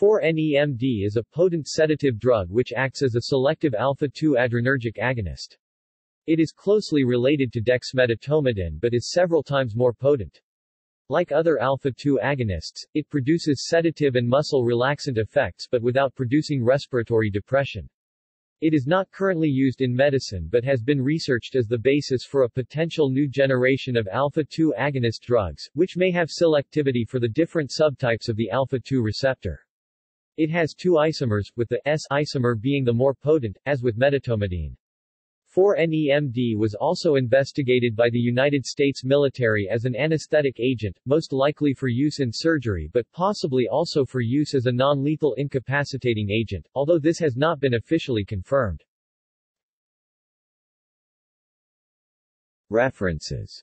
4-NEMD is a potent sedative drug which acts as a selective alpha-2 adrenergic agonist. It is closely related to dexmedetomidine but is several times more potent. Like other alpha-2 agonists, it produces sedative and muscle relaxant effects but without producing respiratory depression. It is not currently used in medicine but has been researched as the basis for a potential new generation of alpha-2 agonist drugs, which may have selectivity for the different subtypes of the alpha-2 receptor. It has two isomers, with the S isomer being the more potent, as with medetomidine. 4-NEMD was also investigated by the United States military as an anesthetic agent, most likely for use in surgery but possibly also for use as a non-lethal incapacitating agent, although this has not been officially confirmed. References